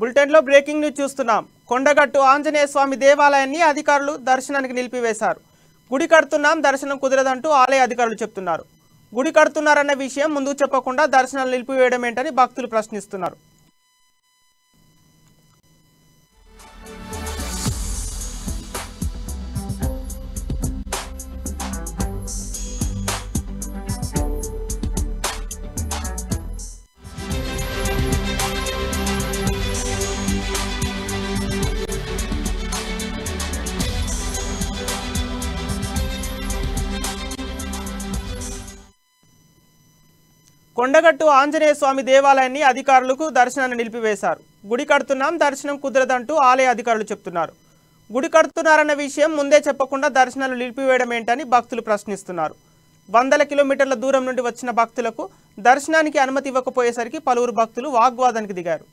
బులెటిన్లో breaking news చూస్తున్నాం. కొండగట్టు ఆంజనేయ స్వామి దేవాలయాన్ని అధికారులు దర్శనానికి నిలిపివేశారు. గుడి కడుతున్నాం దర్శనం కుదరదంటూ ఆలయ అధికారులు చెప్తున్నారు. గుడి కడుతున్నారన్న విషయం ముందుకు చెప్పకుండా దర్శనాలు నిలిపివేయడం ఏంటని భక్తులు ప్రశ్నిస్తున్నారు. కొండగట్టు ఆంజనేయ స్వామి దేవాలయాన్ని అధికారులకు దర్శనాన్ని నిలిపివేశారు. గుడి కడుతున్నాం దర్శనం కుదరదంటూ ఆలయ అధికారులు చెప్తున్నారు. గుడి కడుతున్నారన్న విషయం ముందే చెప్పకుండా దర్శనాలు నిలిపివేయడం ఏంటని భక్తులు ప్రశ్నిస్తున్నారు. వందల కిలోమీటర్ల దూరం నుండి వచ్చిన భక్తులకు దర్శనానికి అనుమతి ఇవ్వకపోయేసరికి పలువురు భక్తులు వాగ్వాదానికి దిగారు.